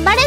Bambara